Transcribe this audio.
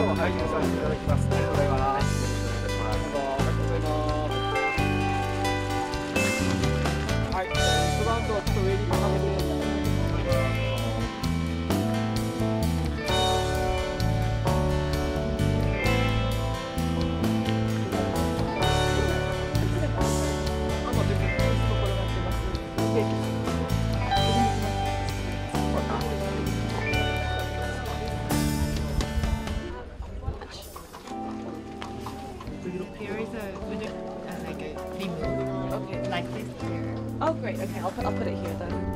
今日は拝見させていただきます。ありがとうございます。はい、スバンドをちょっと上に Here is a, uh, like a limbo. Okay. Like this here. Oh, great. Okay, I'll put, I'll put it here.